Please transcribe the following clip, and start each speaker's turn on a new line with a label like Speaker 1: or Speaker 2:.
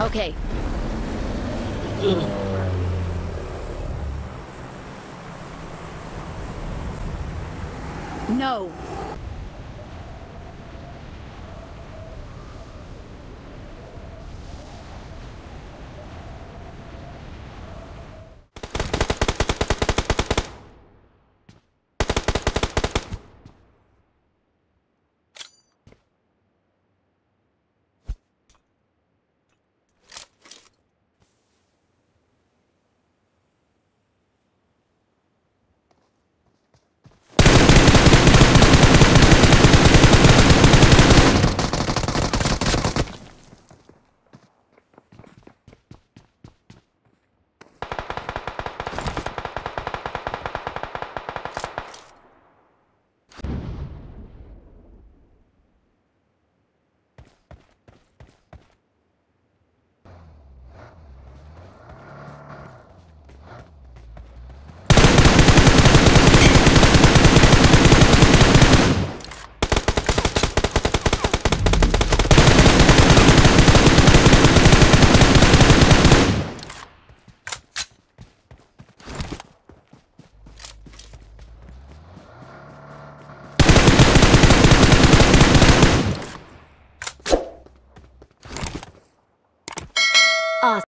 Speaker 1: Okay. No. あ